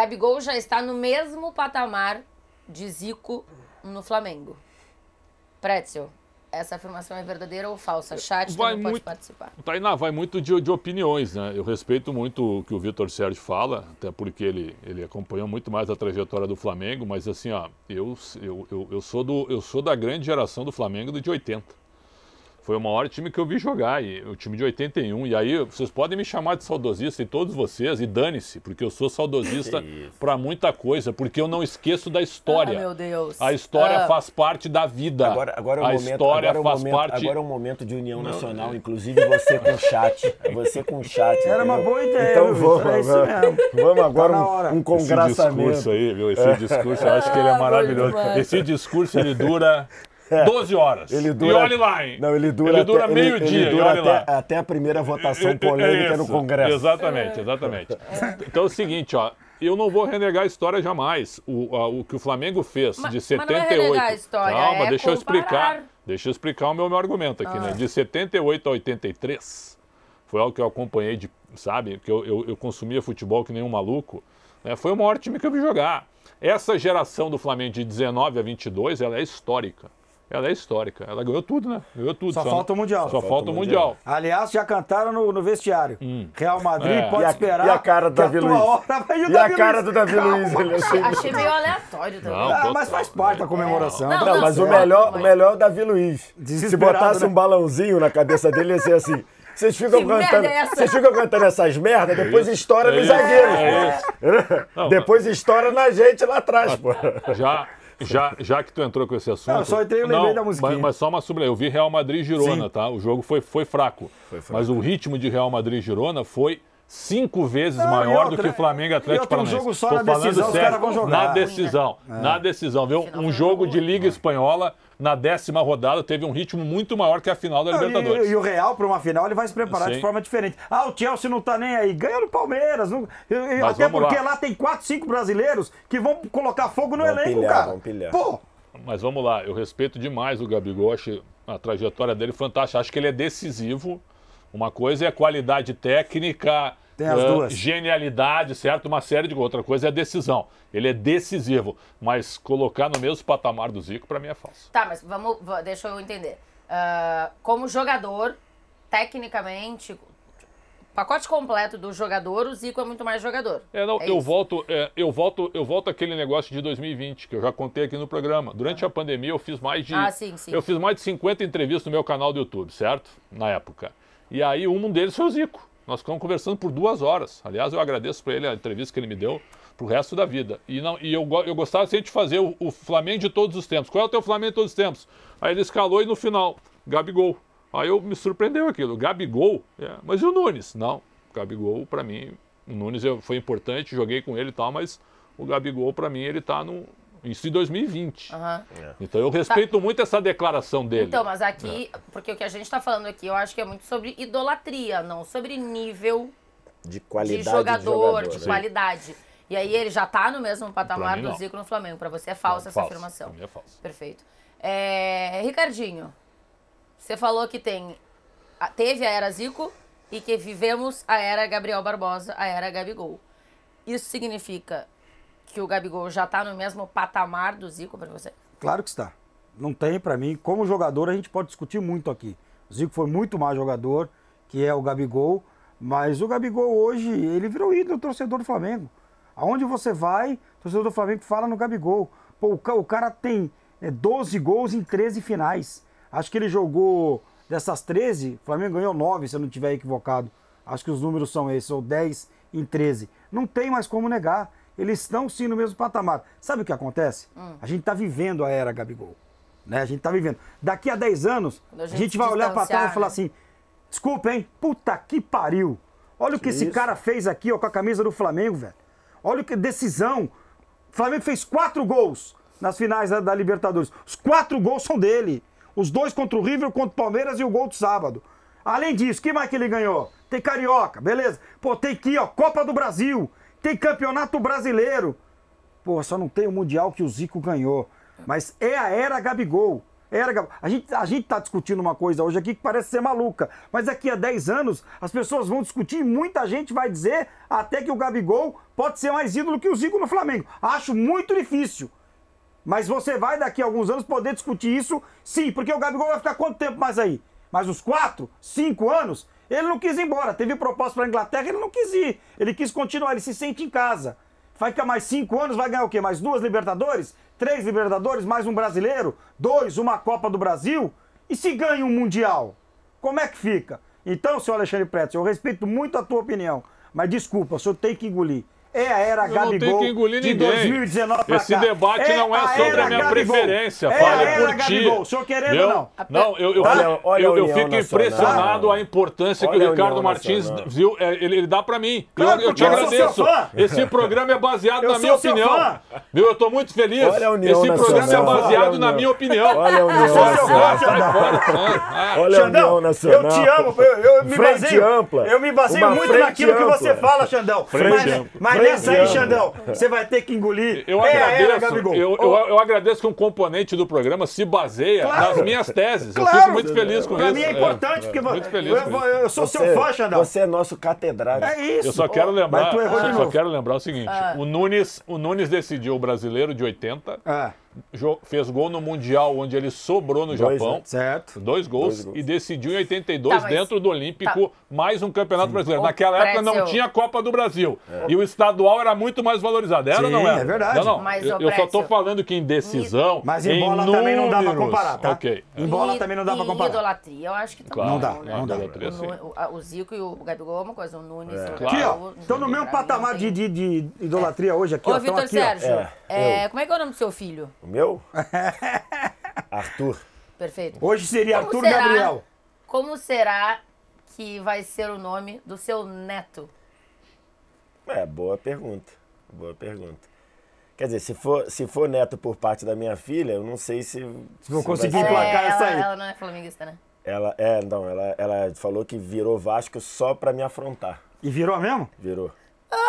Gabigol já está no mesmo patamar de Zico no Flamengo. Pretzel, essa afirmação é verdadeira ou falsa? Chat Vai também pode muito- participar. Tainá, vai muito de, de opiniões, né? Eu respeito muito o que o Vitor Sérgio fala, até porque ele, ele acompanhou muito mais a trajetória do Flamengo, mas assim, ó, eu, eu, eu, eu, sou do, eu sou da grande geração do Flamengo de 80. Foi o maior time que eu vi jogar, e, o time de 81. E aí, vocês podem me chamar de saudosista, e todos vocês, e dane-se, porque eu sou saudosista para muita coisa, porque eu não esqueço da história. Ah, meu Deus. A história Ah. faz parte da vida. Agora, agora é o a momento, história agora é o faz momento, parte. agora é o momento de união nacional, inclusive você com o chat. Você com o chat. Era uma entendeu? boa ideia, Então vamos Vitor? É isso agora. mesmo. Vamos agora Tá um- um, Esse congraçamento. discurso aí, viu? Esse discurso, eu acho que ele é Ah, maravilhoso. Esse discurso, ele dura 12 horas. Ele dura, E olhe lá, hein? Não, ele dura, Ele dura até, meio-dia, ele e dura olhe lá. até, até a primeira votação É polêmica no isso, Congresso. Exatamente, exatamente. Então é o seguinte, ó. Eu não vou renegar a história jamais. O, a- o que o Flamengo fez Mas- de mas não é 78. renegar a história, Calma, é deixa eu comparar. explicar. Deixa eu explicar o meu, meu argumento aqui, né? De 78 a 83, foi algo que eu acompanhei, de, sabe? Que eu, eu, eu consumia futebol que nem um maluco. né? Foi o maior time que eu vi jogar. Essa geração do Flamengo de 19 a 22, ela é histórica. Ela é histórica. Ela ganhou tudo, né? Ganhou tudo. Só falta o Mundial. Só, Só falta o Mundial. Aliás, já cantaram no, no vestiário. Real Madrid É. pode E a- esperar. e a cara do Davi Luiz? E Davi a cara Luiz. do Davi Luiz, ele assim. Achei meio aleatório também. Não, Ah, mas faz parte da comemoração. Não, Não, não, mas o certo, melhor, mas- o melhor é o Davi Luiz. Se botasse né? um balãozinho na cabeça dele, ia ser assim. Vocês ficam, Que cantando, é essa? vocês ficam cantando essas merdas, depois estoura É nos isso, zagueiros. é depois estoura na gente lá atrás, pô. Já, já, já que tu entrou com esse assunto. Não, eu só entrei e lembrei da musiquinha. Mas, mas só uma sobre. Eu vi Real Madrid Girona, Sim. tá? O jogo foi, foi fraco. Mas o ritmo de Real Madrid Girona foi cinco vezes Não, maior do outra- que Flamengo e Atlético outra, um Paranaense. jogo só Tô na decisão, os sério, caras vão jogar. Na decisão, na decisão, viu? Um foi jogo de Liga Espanhola, na décima rodada, teve um ritmo muito maior que a final da Não, Libertadores. E, e o Real, para uma final, ele vai se preparar de Sim. forma diferente. Ah, o Chelsea não tá nem aí. Ganha no Palmeiras. Não, Mas até vamos porque lá. lá. tem quatro, cinco brasileiros que vão colocar fogo no Vão elenco, pilhar, cara. vão pilhar. Pô, Mas vamos lá, eu respeito demais o Gabigol, acho a trajetória dele fantástica. Acho que ele é decisivo. Uma coisa é qualidade técnica, Tem as eh, duas. genialidade, certo? Uma série de coisas. Outra coisa é a decisão. Ele é decisivo. Mas colocar no mesmo patamar do Zico, para mim, é falso. Tá, mas vamos, va- deixa eu entender. Ah, como jogador, tecnicamente, pacote completo do jogador, o Zico é muito mais jogador. É, não, É eu isso. volto, é, eu volto, eu volto àquele negócio de 2020 que eu já contei aqui no programa. Durante a pandemia eu fiz mais de Ah, sim, sim. eu fiz mais de 50 entrevistas no meu canal do YouTube, certo? Na época. E aí um deles foi o Zico. Nós ficamos conversando por duas horas. Aliás, eu agradeço para ele a entrevista que ele me deu pro resto da vida. E, não, e eu, eu gostava sempre de fazer o, o Flamengo de todos os tempos. Qual é o teu Flamengo de todos os tempos? Aí ele escalou e no final, Gabigol. Aí eu me surpreendeu aquilo. Gabigol? É, mas e o Nunes? Não. Gabigol, para mim, o Nunes eu- foi importante, joguei com ele e tal, mas o Gabigol, para mim, ele tá no. Isso em 2020. Aham. Então eu respeito muito essa declaração dele. Então, mas aqui, porque o que a gente tá falando aqui, eu acho que é muito sobre idolatria, não sobre nível De de qualidade jogador, de de, jogador. qualidade. E aí ele já tá no mesmo patamar do não. Zico no Flamengo. Pra você é falsa essa Falso. afirmação. Pra mim é falso. Perfeito. É, Ricardinho, você falou que tem a- teve a era Zico e que vivemos a era Gabriel Barbosa, a era Gabigol. Isso significa que o Gabigol já tá no mesmo patamar do Zico pra você? Claro que está. Não tem pra mim. Como jogador, a gente pode discutir muito aqui. O Zico foi muito mais jogador, que é o Gabigol. Mas o Gabigol hoje, ele virou ídolo do torcedor do Flamengo. Aonde você vai, o torcedor do Flamengo fala no Gabigol. Pô, o, ca- o cara tem é, 12 gols em 13 finais. Acho que ele jogou dessas 13, o Flamengo ganhou 9, se eu não estiver equivocado. Acho que os números são esses, ou 10 em 13. Não tem mais como negar. Eles estão sim no mesmo patamar. Sabe o que acontece? A gente está vivendo a era Gabigol. Né? A gente está vivendo. Daqui a 10 anos, a a gente gente, vai olhar para trás e falar né? assim: desculpa, hein? Puta que pariu. Olha o que, esse isso? cara fez aqui ó, com a camisa do Flamengo, velho. Olha o que decisão. O Flamengo fez quatro gols nas finais da, da Libertadores. Os quatro gols são dele. Os dois contra o River, contra o Palmeiras e o gol do sábado. Além disso, que mais que ele ganhou? Tem Carioca, beleza. Pô, tem aqui, ó, Copa do Brasil. Tem Campeonato Brasileiro. Pô, só não tem o Mundial que o Zico ganhou. Mas é a era Gabigol. Era, Gab- a gente, a gente tá discutindo uma coisa hoje aqui que parece ser maluca, mas daqui a 10 anos as pessoas vão discutir e muita gente vai dizer até que o Gabigol pode ser mais ídolo que o Zico no Flamengo. Acho muito difícil. Mas você vai daqui a alguns anos poder discutir isso, sim, porque o Gabigol vai ficar quanto tempo mais aí? Mais uns quatro, cinco anos? Ele não quis ir embora. Teve proposta para a Inglaterra, ele não quis ir. Ele quis continuar, ele se sente em casa. Vai ficar mais cinco anos, vai ganhar o quê? Mais duas Libertadores? Três Libertadores, mais um brasileiro? Dois, uma Copa do Brasil? E se ganha um Mundial? Como é que fica? Então, senhor Alexandre Pretz, eu respeito muito a tua opinião, mas desculpa, o senhor tem que engolir. É a era Eu não tenho Gabigol que engolir de ninguém. 2019 pra Esse cá. debate não é sobre a minha Gabigol. preferência. É Fale a era por ti. Gabigol, o senhor querendo ou não? Não, eu, eu, Olha- fico- olha eu, eu fico Nacional. impressionado a importância que Olha o a Ricardo Martins Nacional. viu. é, Ele, ele dá pra mim. Claro, eu, eu te eu agradeço. Esse programa é baseado Eu na minha opinião. fã. Viu? Eu tô muito feliz. Olha a União Esse programa é Nacional. Olha baseado na minha opinião. Olha a União Eu Nacional. Olha a União Nacional. eu te amo, eu, eu me Frente baseio, ampla. Eu me baseio muito naquilo que você fala, Xandão. Frente mas ampla. Nessa aí. Xandão, você vai ter que engolir. Eu é era agradeço, Gabigol. eu, eu, eu agradeço que um componente do programa se baseia Claro. nas minhas teses. Eu Claro. fico muito feliz com Pra isso. mim é importante, porque muito feliz eu, eu, eu sou Você- seu fã, Xandão. Você é nosso catedrático. É isso. Eu só quero lembrar, de eu só quero lembrar o seguinte: o Nunes, o Nunes decidiu o brasileiro de 80, É, jo- fez gol no mundial onde ele sobrou no Dois, Japão. né? certo. Dois gols, Dois gols. e decidiu em 82 Tá, dentro do Olímpico mais um campeonato brasileiro. Ô, Naquela época não tinha Copa do Brasil. E o estadual era muito mais valorizado. Era ou não Sim, era? é verdade. Não, não. Mas, eu, eu só tô Pretzel, falando que em decisão. Mas em bola também não dá pra números- comparar, tá? Ok. Em bola E- também não dá pra e comparar. idolatria, eu acho que também Claro, Não dá, né? não dá. Idolatria, O, sim. O Zico e o Gabigol é uma coisa, o Nunes... o Aqui, Gabigol, ó. Então, no mesmo patamar não de, tem- de, de idolatria hoje aqui, Ô, ó. Vitor aqui. Sérgio, É, como é que é o nome do seu filho? O meu? Arthur. Perfeito. Hoje seria Como Arthur será- Gabriel. Como será que vai ser o nome do seu neto? É, boa pergunta. Boa pergunta. Quer dizer, se for, se for neto por parte da minha filha, eu não sei se. se vou conseguir emplacar É, essa ela, aí. ela não é flamenguista, né? Ela, é, não, ela, ela falou que virou Vasco só pra me afrontar. E virou mesmo? Virou.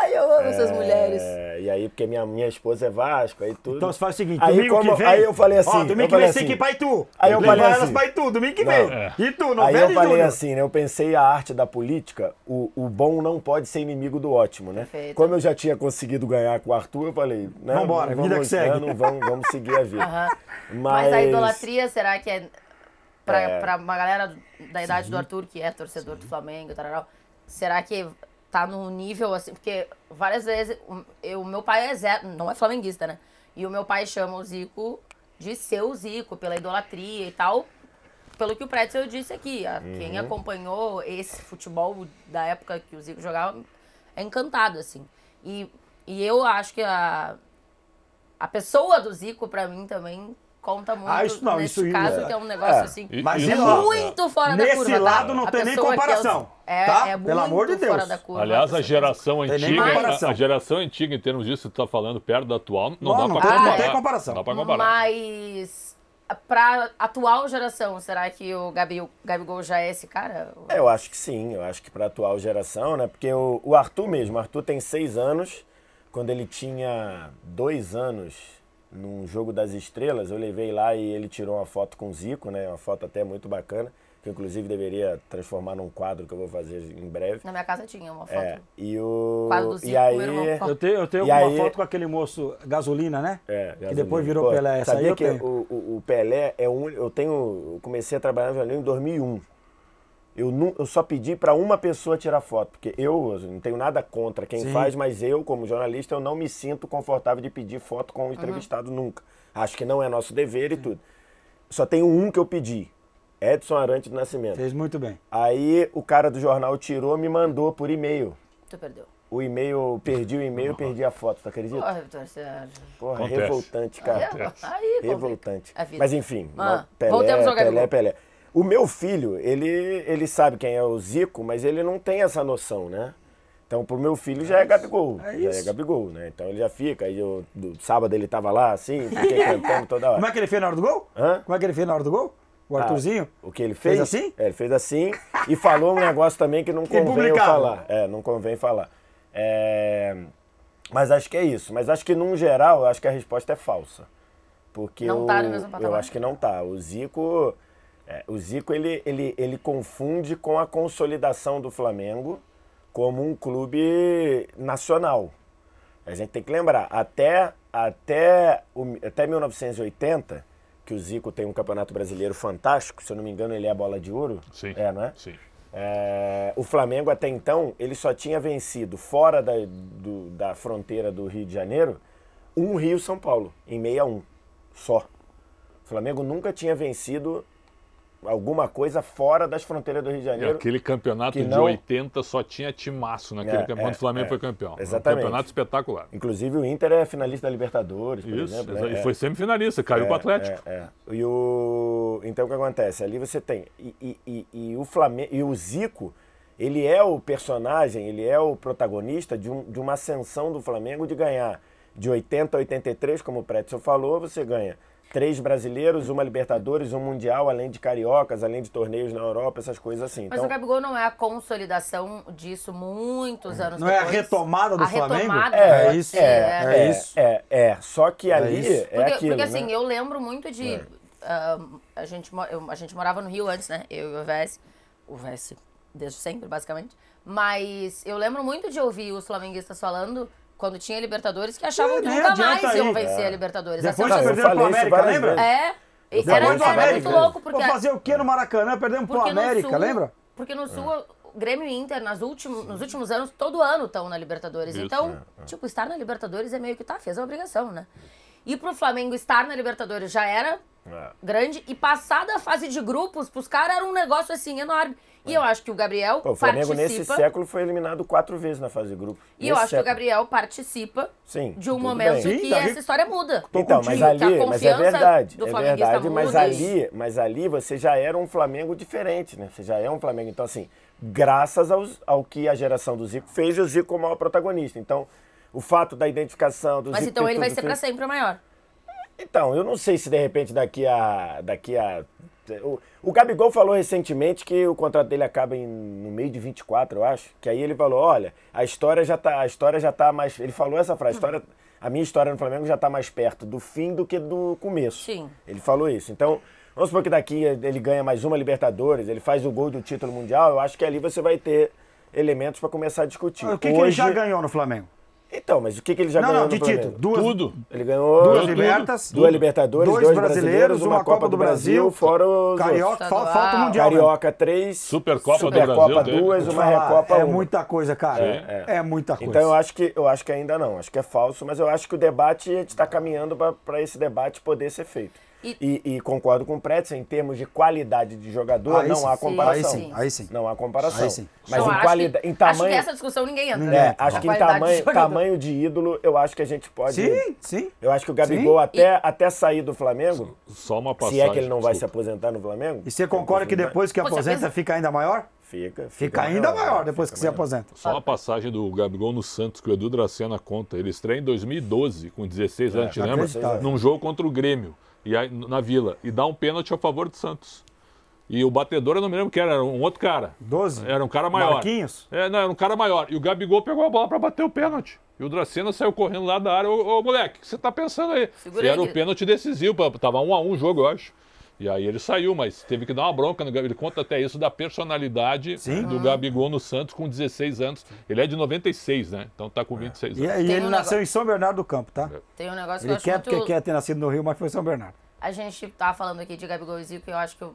Ai, eu amo essas mulheres. É, e aí, porque minha, minha esposa é Vasco, aí tudo. Então você faz o seguinte, Aí domingo como- que vem. aí eu falei assim, Ó, eu domingo que vem assim- que ir pra Itu. Aí eu Levar falei elas assim- pra Itu, domingo que Não, vem. é. Itu, Aí novela eu e falei assim, né? Eu pensei a arte da política, o, o bom não pode ser inimigo do ótimo, né? Perfeito. Como eu já tinha conseguido ganhar com o Arthur, eu falei, né? Vambora, vida que segue. né, não vamos, vamos seguir a vida. Aham. Mas, Mas... a idolatria, será que é pra, É. pra uma galera da idade do Arthur, que é torcedor do Flamengo, tararau, será que tá num nível assim? Porque várias vezes o eu- o meu pai é zero, não é flamenguista, né? E o meu pai chama o Zico de seu Zico, pela idolatria e tal. Pelo que o Pretzel disse aqui, a- quem Uhum. acompanhou esse futebol da época que o Zico jogava é encantado, assim. E, e eu acho que a, a pessoa do Zico, pra mim, também conta muito Ah, isso não, nesse isso- caso, é. que é um negócio É. assim. Mas É muito fora da nesse curva. tá? lado não A tem nem é- comparação, É, tá? é Pelo muito amor de Deus. fora da curva. Aliás, a geração Tem antiga, a, a geração antiga, em termos disso, que tu tá falando perto da atual, não, Não, dá não pra tem- não comparar. tem comparação. Não dá pra comparar. Mas pra atual geração, será que o Gabi, o Gabigol já é esse cara? Eu acho que sim, eu acho que pra atual geração, né? Porque o, o Arthur mesmo, o Arthur tem seis anos, quando ele tinha dois anos, num jogo das estrelas, eu levei lá e ele tirou uma foto com o Zico, né? Uma foto até muito bacana, que inclusive deveria transformar num quadro que eu vou fazer em breve. Na minha casa tinha uma foto. É, e o. Quadro do Zico, e aí. Eu tenho, eu tenho uma aí- foto com aquele moço gasolina, né? É, que depois virou Pô, Pelé. Essa aí sabia que o, o, o Pelé é um. Eu tenho. Eu comecei a trabalhar no jornalismo em 2001. Eu, nu- eu só pedi para uma pessoa tirar foto, porque eu não tenho nada contra quem Sim. faz, mas eu, como jornalista, eu não me sinto confortável de pedir foto com o entrevistado nunca. Acho que não é nosso dever e tudo. Só tenho um que eu pedi. Edson Arante do Nascimento. Fez muito bem. Aí o cara do jornal tirou, me mandou por e-mail. Tu perdeu. O e-mail, perdi o e-mail, perdi a foto, tu acredita? Porra, Vitor Sérgio. Porra, Acontece. revoltante, cara. Aí, aí complica. Revoltante. É vida. Mas enfim, Ah, Pelé, voltemos ao Pelé. Pelé. O meu filho, ele, ele sabe quem é o Zico, mas ele não tem essa noção, né? Então, pro meu filho já é Gabigol. É já é. Gabigol, né? Então ele já fica. Aí eu, do sábado ele tava lá assim, fiquei cantando toda hora. Como é que ele fez na hora do gol? Hã? Como é que ele fez na hora do gol? O Arthurzinho? O que ele fez? Fez assim? É, ele fez assim e falou um negócio também que não convém eu falar. É, não convém falar. É, Mas acho que é isso. Mas acho que, num geral, eu acho que a resposta é falsa. Porque Não o, tá no mesmo eu patamar? acho que não tá. O Zico, é, o Zico ele, ele, ele confunde com a consolidação do Flamengo como um clube nacional. A gente tem que lembrar, até, até, o- até 1980, que o Zico tem um campeonato brasileiro fantástico, se eu não me engano ele é a bola de ouro. Sim. É, não é? Sim. É, o Flamengo até então ele só tinha vencido fora da, do- da fronteira do Rio de Janeiro um Rio São Paulo em 61 só. O Flamengo nunca tinha vencido alguma coisa fora das fronteiras do Rio de E Janeiro. aquele campeonato de não- 80 só tinha timaço naquele É, campeonato. é, o Flamengo é. foi campeão. Exatamente. Um campeonato espetacular. Inclusive o Inter é finalista da Libertadores, por Isso, exemplo. né? e É. foi semifinalista, caiu pro Atlético. É, é. E o... Então o que acontece? Ali você tem. E, e- e- e o Flamengo. E o Zico, ele é o personagem, ele é o protagonista de, um- de uma ascensão do Flamengo de ganhar de 80 a 83, como o Pretzel falou, você ganha três brasileiros, uma Libertadores, um Mundial, além de cariocas, além de torneios na Europa, essas coisas assim. Mas Então, o Gabigol não é a consolidação disso muitos anos Não é a depois. retomada do a Flamengo? Retomada, É pode isso, é, é é, isso. É, é. Só que ali isso. é, Porque, aquilo, porque assim, né? eu lembro muito de. ah, a, gente, eu- a gente morava no Rio antes, né? Eu e o VS. O VS desde sempre, basicamente. Mas eu lembro muito de ouvir os flamenguistas falando, quando tinha Libertadores, que achavam É, que nem nunca mais iam vencer É. a Libertadores. Depois perderam pro falei isso América, lembra? vezes. É. Era, era América. muito louco, porque. Vou fazer o quê no Maracanã? Perdemos pro no América, Sul- lembra? Porque no Sul, o Grêmio e Inter, nas últimos, nos últimos anos, todo ano estão na Libertadores. Isso. Então, tipo, estar na Libertadores é meio que tá, fez a obrigação, né? E pro Flamengo estar na Libertadores já era É. grande. E passada a fase de grupos, pros caras era um negócio assim enorme. E eu acho que o Gabriel Pô, o Flamengo participa. nesse século foi eliminado quatro vezes na fase de grupo. E eu acho que o século. Gabriel participa Sim, de um momento bem. Sim, que tá essa história muda. Então, mas ali, mas é verdade, do é verdade, mas ali, mas ali você já era um Flamengo diferente, né? Você já é um Flamengo, então assim, graças aos- ao que a geração do Zico fez, o Zico como maior protagonista. Então, o fato da identificação do Mas então ele vai ser pra feito- sempre o maior. Então, eu não sei se de repente daqui a. Daqui a o, o Gabigol falou recentemente que o contrato dele acaba em, no meio de 24, eu acho. Que aí ele falou: olha, a história já tá, a história já tá mais. Ele falou essa frase, a, história, a minha história no Flamengo já tá mais perto do fim do que do começo. Sim. Ele falou isso. Então, vamos supor que daqui ele ganha mais uma Libertadores, ele faz o gol do título mundial, eu acho que ali você vai ter elementos para começar a discutir. O que, que ele já ganhou no Flamengo? Então, mas o que, que ele já não, ganhou não, de título. Duas, Tudo. Ele ganhou duas Libertas. Duas Libertadores, dois, dois, brasileiros, uma Copa do Brasil, fora os Carioca, outros. fa- Estadual. falta o Mundial. né? Carioca 3, Supercopa do Supercopa Brasil teve. 2, Vou uma falar, Recopa É uma. muita coisa, cara. É, É, muita coisa. Então eu acho que eu acho que ainda não, acho que é falso, mas eu acho que o debate a gente está caminhando para esse debate poder ser feito. E- E, e concordo com o Pretzel, em termos de qualidade de jogador, Aí não sim. há comparação. Aí sim, aí sim. Não há comparação. Aí sim. Mas Não, em, acho qualidade, em Acho tamanho. que essa discussão ninguém entra. É, né? acho que em tamanho, tamanho de ídolo, eu acho que a gente pode. Sim, sim. Eu acho que o Gabigol, Sim. até, até sair do Flamengo, Só uma se passagem. é que ele não vai se aposentar no Flamengo. E você concorda que depois que aposenta fica ainda maior? Fica. Fica ainda maior depois que se fica maior. aposenta. Só uma passagem do Gabigol no Santos, que o Edu Dracena conta. Ele estreia em 2012, com 16 anos, te lembra? Num jogo contra o Grêmio, e aí, na Vila, e dá um pênalti a favor do Santos. E o batedor, eu não me lembro quem era, era um outro cara. 12? Era um cara maior. Marquinhos? É, não, era um cara maior. E o Gabigol pegou a bola pra bater o pênalti. E o Dracena saiu correndo lá da área. Ô, ô, moleque, o que você tá pensando aí? Segura e era aí. o pênalti decisivo. pra- Tava um a um o jogo, eu acho. E aí ele saiu, mas teve que dar uma bronca no Gabigol. Ele conta até isso da personalidade Sim. do Gabigol no Santos com 16 anos. Ele é de 96, né? Então tá com 26 E, anos. e Tem ele um nasceu negócio- em São Bernardo do Campo, tá? Tem um negócio que Ele eu acho quer muito... porque quer ter nascido no Rio, mas foi São Bernardo. A gente tá falando aqui de Gabigol e Zico e eu acho que eu-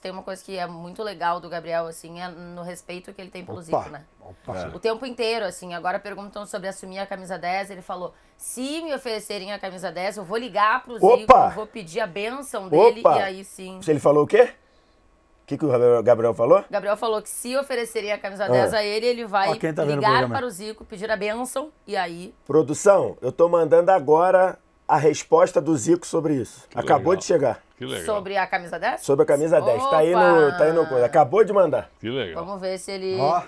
tem uma coisa que é muito legal do Gabriel, assim, é no respeito que ele tem pelo Opa, Zico, né? opa. O tempo inteiro, assim. Agora perguntam sobre assumir a camisa 10. Ele falou: se me oferecerem a camisa 10, eu vou ligar pro Zico, Opa! eu vou pedir a benção dele Opa! e aí sim. Ele falou o quê? O que, que o Gabriel falou? Gabriel falou que se oferecerem a camisa 10 a ele, ele vai Ó, quem tá vendo o ligar programa. para o Zico, pedir a benção e aí. Produção, eu tô mandando agora a resposta do Zico sobre isso. Acabou legal. de chegar. Que legal. Sobre a camisa 10? Sobre a camisa 10. Tá aí no. Tá aí no. coisa. Acabou de mandar. Que legal. Vamos ver se ele. Ó,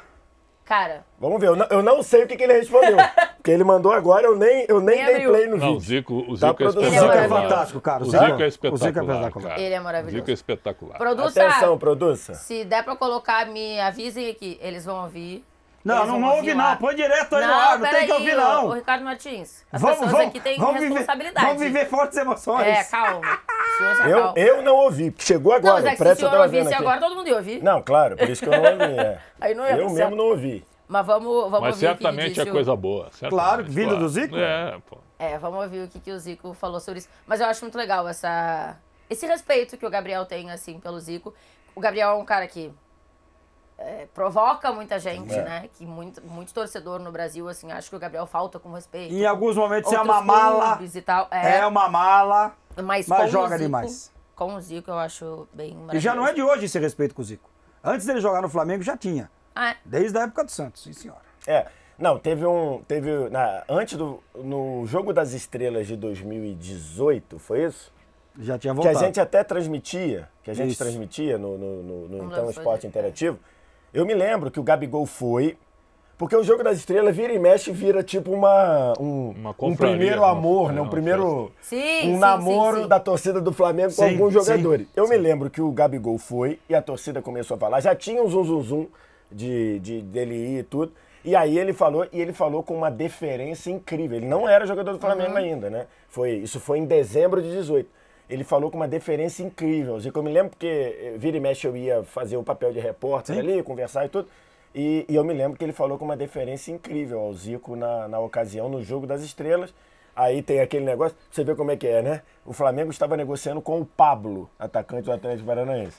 Cara, Vamos ver. Eu não, eu não sei o que, que ele respondeu. porque ele mandou agora, eu nem, eu nem Nem dei play no Não, o vídeo. Zico, o Tá Zico é produzindo. o Zico é maravilhoso. fantástico, cara. O O Zico é Zico é espetacular. cara. Ele é maravilhoso. O Zico é espetacular. produça. Atenção, produça. Se der pra colocar, me avisem aqui. Eles vão ouvir. Não, não, vão não ouve ouvir não. Põe direto aí no ar, não tem que ouvir não. ô, Ricardo Martins. As pessoas aqui têm viver, responsabilidade. vamos viver fortes emoções. É, calma. Eu, eu não ouvi, porque chegou Não, agora. mas é o que se o senhor ouvisse agora, todo mundo ia ouvir. Não, claro, por isso que eu não ouvi. é. Aí não ia eu mesmo certo. não ouvi. Mas vamos, vamos Mas ouvir o que certamente disse é o- coisa boa. certamente, Claro, vindo claro. do Zico? É, pô. É, vamos ouvir o que, que o Zico falou sobre isso. Mas eu acho muito legal essa, esse respeito que o Gabriel tem, assim, pelo Zico. O Gabriel é um cara que é, provoca muita gente, É. né? Que muito, muito torcedor no Brasil, assim, acho que o Gabriel falta com respeito. Em alguns momentos é uma mala, e. É, é uma mala, mas, mas joga Zico, demais. Com o Zico eu acho bem E já não é de hoje esse respeito com o Zico. Antes dele jogar no Flamengo já tinha. Ah. Desde a época do Santos, sim senhora. É. Não, teve um. Teve. Na, antes do. No Jogo das Estrelas de 2018, foi isso? Já tinha Que a voltado. gente até transmitia, que a gente Isso. transmitia no, no, no- no então Esporte foi- Interativo. Eu me lembro que o Gabigol foi, porque o jogo das estrelas vira e mexe vira tipo uma um, Uma um primeiro uma- amor, né? é, Um uma primeiro Sim, um sim, namoro sim, sim. da torcida do Flamengo com alguns sim, jogadores. Eu me lembro que o Gabigol foi e a torcida começou a falar. Já tinha um zum zum zum de, de dele ir e tudo. E aí ele falou e ele falou com uma deferência incrível. Ele não era jogador do Flamengo Uhum. ainda, né? Foi isso foi em dezembro de 18. Ele falou com uma deferência incrível. Zico, eu me lembro porque eh, vira e mexe eu ia fazer o papel de repórter Sim. ali, conversar e tudo. E, e eu me lembro que ele falou com uma deferência incrível ao Zico na, na ocasião, no Jogo das Estrelas. Aí tem aquele negócio, você vê como é que é, né? O Flamengo estava negociando com o Pablo, atacante do Atlético Paranaense.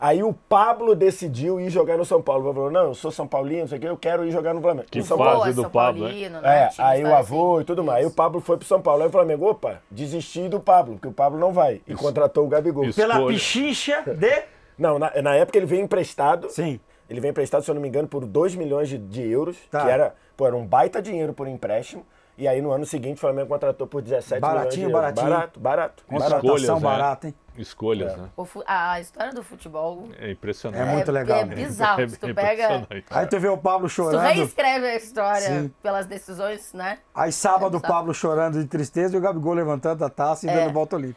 Aí o Pablo decidiu ir jogar no São Paulo. Ele falou, não, eu sou São Paulino, não sei o quê, eu quero ir jogar no Flamengo. Que No São fase Paulo. Do São Pablo, Paulino, né? É, aí o avô assim. e tudo mais. Aí o Pablo foi pro São Paulo. Aí o Flamengo, opa, desisti do Pablo, porque o Pablo não vai. E contratou o Gabigol. Isso. Pela Escolha. pichincha de... Não, na, na época ele veio emprestado. Sim. Ele veio emprestado, se eu não me engano, por 2 milhões de, de euros, Tá. que era, pô, era um baita dinheiro por empréstimo. E aí no ano seguinte o Flamengo contratou por 17 Baratinho, milhões de euros. baratinho. Barato, barato. Contratação barato. Né? barata, hein? Escolhas, né? O fu- a história do futebol É impressionante. É muito legal, É né? bizarro. Se tu pega. impressionante. Aí tu vê o Pablo Se tu chorando. reescreve a história Sim. pelas decisões, né? Aí sábado É o. Pablo chorando de tristeza e o Gabigol levantando a taça e É. dando volta olímpica.